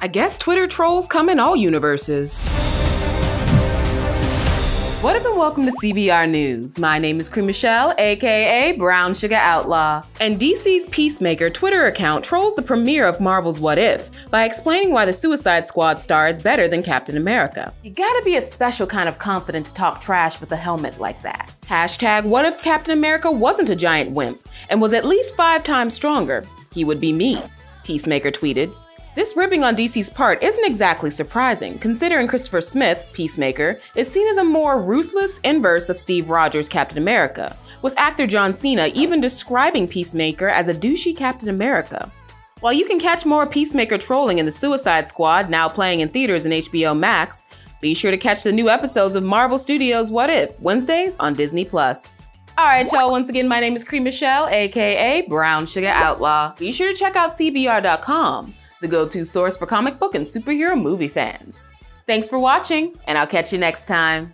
I guess Twitter trolls come in all universes. What up and welcome to CBR News. My name is Cream Michelle, aka Brown Sugar Outlaw. And DC's Peacemaker Twitter account trolls the premiere of Marvel's What If by explaining why the Suicide Squad star is better than Captain America. You gotta be a special kind of confident to talk trash with a helmet like that. Hashtag What If Captain America wasn't a giant wimp and was at least five times stronger? He would be me, Peacemaker tweeted. This ribbing on DC's part isn't exactly surprising, considering Christopher Smith, Peacemaker, is seen as a more ruthless inverse of Steve Rogers' Captain America, with actor John Cena even describing Peacemaker as a douchey Captain America. While you can catch more Peacemaker trolling in The Suicide Squad, now playing in theaters and HBO Max, be sure to catch the new episodes of Marvel Studios' What If, Wednesdays on Disney Plus. Alright, y'all, once again, my name is Cream Michelle, aka Brown Sugar Outlaw. Be sure to check out CBR.com the go-to source for comic book and superhero movie fans. Thanks for watching, and I'll catch you next time.